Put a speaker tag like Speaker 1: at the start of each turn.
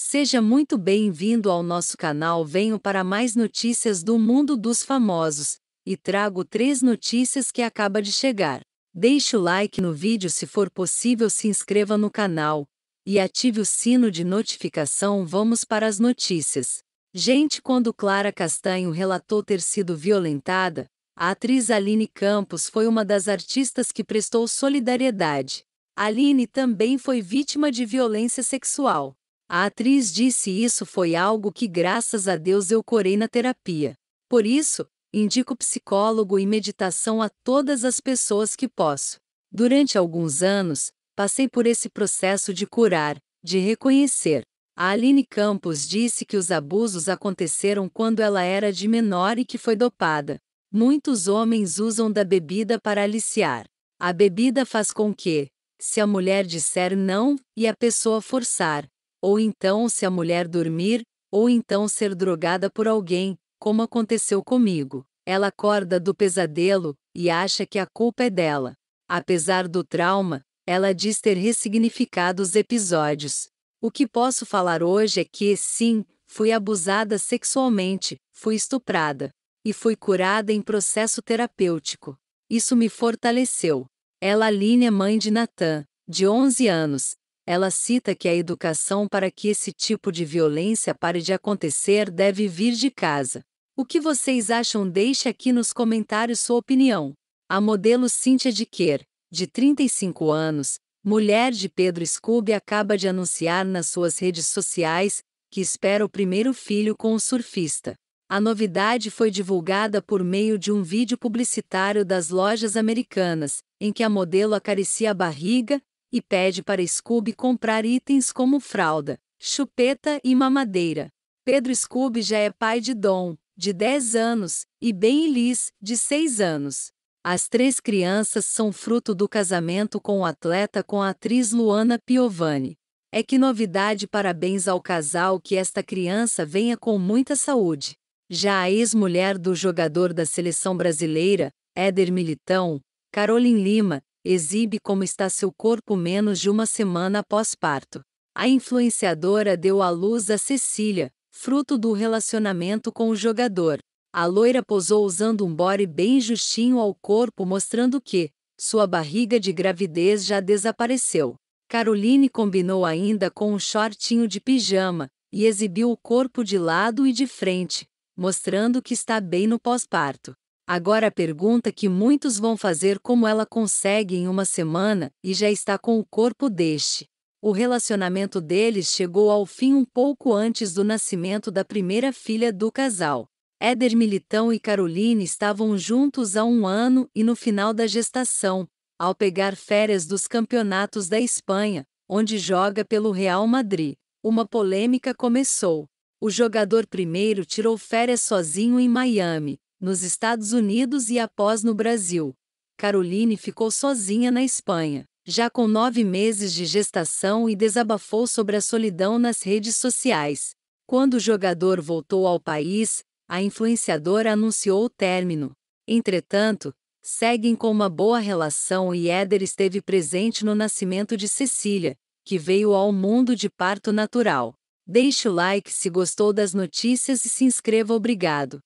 Speaker 1: Seja muito bem-vindo ao nosso canal. Venho para mais notícias do mundo dos famosos e trago três notícias que acaba de chegar. Deixe o like no vídeo se for possível, se inscreva no canal e ative o sino de notificação. Vamos para as notícias. Gente, quando Clara Castanho relatou ter sido violentada, a atriz Aline Campos foi uma das artistas que prestou solidariedade. Aline também foi vítima de violência sexual. A atriz disse isso foi algo que graças a Deus eu corei na terapia. Por isso, indico psicólogo e meditação a todas as pessoas que posso. Durante alguns anos, passei por esse processo de curar, de reconhecer. A Aline Campos disse que os abusos aconteceram quando ela era de menor e que foi dopada. Muitos homens usam da bebida para aliciar. A bebida faz com que, se a mulher disser não e a pessoa forçar, ou então se a mulher dormir, ou então ser drogada por alguém, como aconteceu comigo. Ela acorda do pesadelo e acha que a culpa é dela. Apesar do trauma, ela diz ter ressignificado os episódios. O que posso falar hoje é que, sim, fui abusada sexualmente, fui estuprada. E fui curada em processo terapêutico. Isso me fortaleceu. Ela Aline é mãe de Natan, de 11 anos, ela cita que a educação para que esse tipo de violência pare de acontecer deve vir de casa. O que vocês acham? Deixe aqui nos comentários sua opinião. A modelo Cíntia Diquer, de 35 anos, mulher de Pedro Scooby, acaba de anunciar nas suas redes sociais que espera o primeiro filho com o surfista. A novidade foi divulgada por meio de um vídeo publicitário das lojas americanas, em que a modelo acaricia a barriga e pede para Scooby comprar itens como fralda, chupeta e mamadeira. Pedro Scooby já é pai de Dom, de 10 anos, e Ben Liz, de 6 anos. As três crianças são fruto do casamento com o atleta com a atriz Luana Piovani. É que novidade parabéns ao casal que esta criança venha com muita saúde. Já a ex-mulher do jogador da seleção brasileira, Éder Militão, Caroline Lima, exibe como está seu corpo menos de uma semana após parto. A influenciadora deu à luz a Cecília, fruto do relacionamento com o jogador. A loira posou usando um body bem justinho ao corpo, mostrando que sua barriga de gravidez já desapareceu. Caroline combinou ainda com um shortinho de pijama e exibiu o corpo de lado e de frente, mostrando que está bem no pós-parto. Agora a pergunta que muitos vão fazer como ela consegue em uma semana e já está com o corpo deste. O relacionamento deles chegou ao fim um pouco antes do nascimento da primeira filha do casal. Éder Militão e Caroline estavam juntos há um ano e no final da gestação, ao pegar férias dos campeonatos da Espanha, onde joga pelo Real Madrid, uma polêmica começou. O jogador primeiro tirou férias sozinho em Miami, nos Estados Unidos e após no Brasil. Caroline ficou sozinha na Espanha, já com nove meses de gestação e desabafou sobre a solidão nas redes sociais. Quando o jogador voltou ao país, a influenciadora anunciou o término. Entretanto, seguem com uma boa relação e Éder esteve presente no nascimento de Cecília, que veio ao mundo de parto natural. Deixe o like se gostou das notícias e se inscreva. Obrigado.